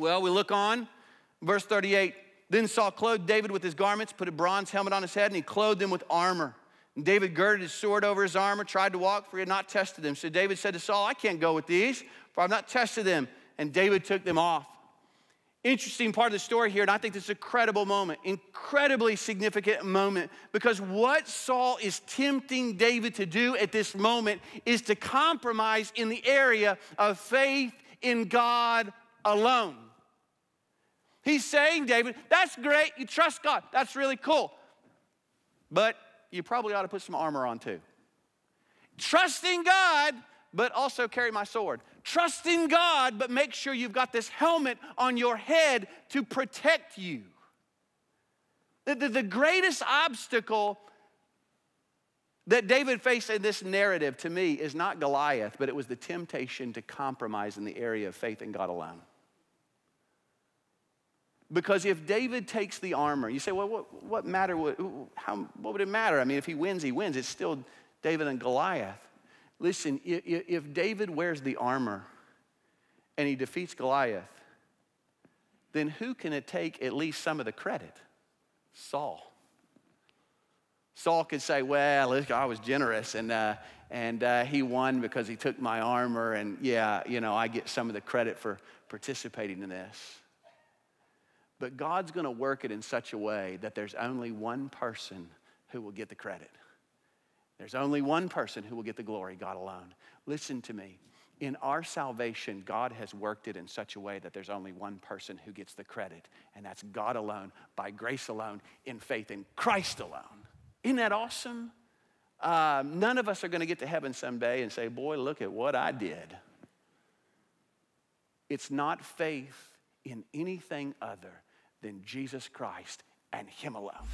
Well, we look on, verse 38. Then Saul clothed David with his garments, put a bronze helmet on his head, and he clothed him with armor. And David girded his sword over his armor, tried to walk, for he had not tested them. So David said to Saul, I can't go with these, for I've not tested them. And David took them off. Interesting part of the story here, and I think this is a credible moment, incredibly significant moment, because what Saul is tempting David to do at this moment is to compromise in the area of faith in God alone. He's saying, David, that's great, you trust God, that's really cool. But you probably ought to put some armor on too. Trusting God, but also carry my sword. Trust in God, but make sure you've got this helmet on your head to protect you. The, the, the greatest obstacle that David faced in this narrative to me is not Goliath, but it was the temptation to compromise in the area of faith in God alone. Because if David takes the armor, you say, well, what, what matter? What, how, what would it matter? I mean, if he wins, he wins. It's still David and Goliath. Listen, if, David wears the armor and he defeats Goliath, then who can it take at least some of the credit? Saul. Saul could say, well, I was generous and, uh, and uh, he won because he took my armor, and yeah, you know, I get some of the credit for participating in this. But God's going to work it in such a way that there's only one person who will get the credit. There's only one person who will get the glory, God alone. Listen to me. In our salvation, God has worked it in such a way that there's only one person who gets the credit, and that's God alone, by grace alone, in faith in Christ alone. Isn't that awesome? Uh, none of us are going to get to heaven someday and say, Boy, look at what I did. It's not faith in anything other than Jesus Christ and Him alone.